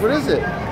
What is it?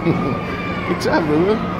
Good job, Lulu.